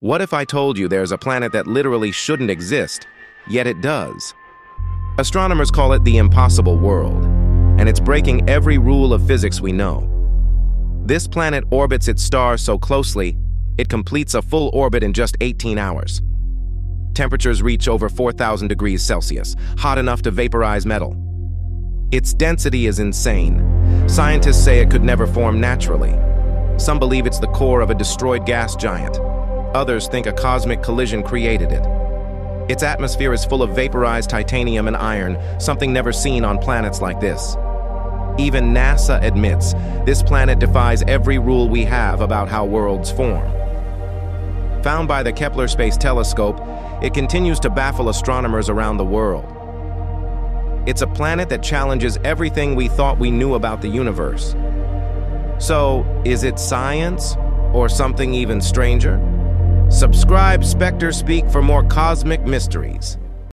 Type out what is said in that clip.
What if I told you there's a planet that literally shouldn't exist, yet it does? Astronomers call it the impossible world, and it's breaking every rule of physics we know. This planet orbits its star so closely, it completes a full orbit in just 18 hours. Temperatures reach over 4,000 degrees Celsius, hot enough to vaporize metal. Its density is insane. Scientists say it could never form naturally. Some believe it's the core of a destroyed gas giant. Others think a cosmic collision created it. Its atmosphere is full of vaporized titanium and iron, something never seen on planets like this. Even NASA admits this planet defies every rule we have about how worlds form. Found by the Kepler Space Telescope, it continues to baffle astronomers around the world. It's a planet that challenges everything we thought we knew about the universe. So, is it science or something even stranger? Subscribe Spectorspeak for more cosmic mysteries.